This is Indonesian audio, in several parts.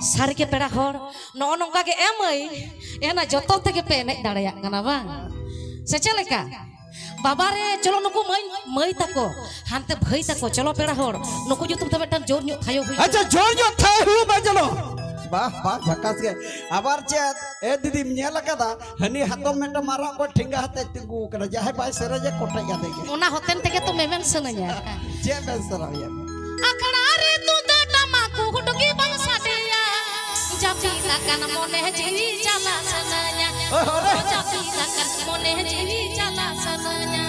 sari ke pera hor no kage emai. Ena joto tege penek dala ya ngana bang. Seceleka babare colo nuku mai mai tako. Hante bhai tako colo pera hor nuku jutum tebe tan jor nyuk hayo hui. Aja jor nyuk tayo hui bajalo Bah, bah, bakas ke, abar cet, eh didi menyelaka dah, hani hatom menda marang kok tinggal hati tunggu kerja, hai bah, seraja kota ya tege. Una hoten tege memen memang senenya. Jemen serah ya. Akan bocah pintakan moneh ciri jalan sananya bocah pintakan moneh ciri jalan sananya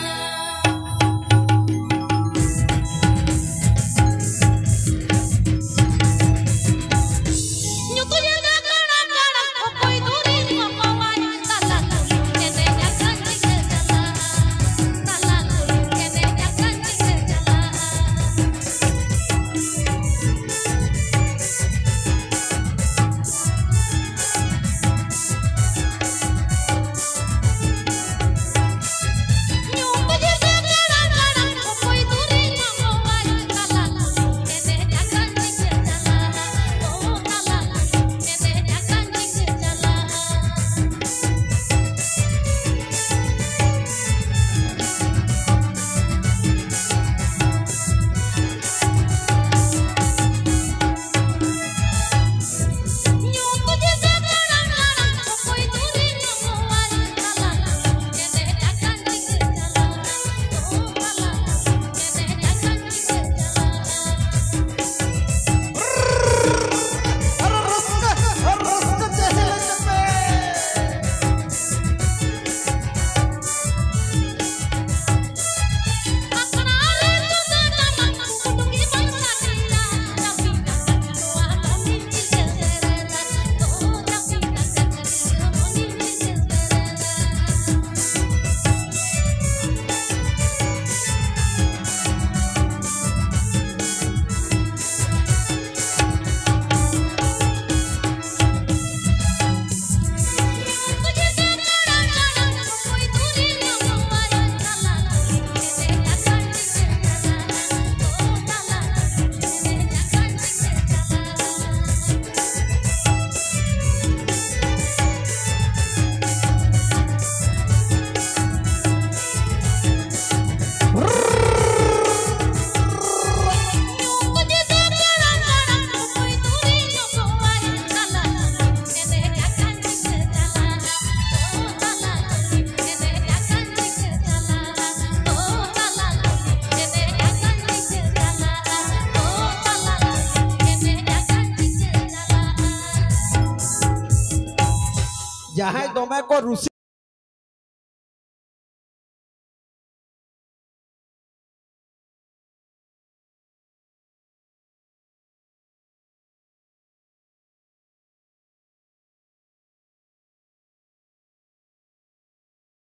जहाँ दमे को रुसी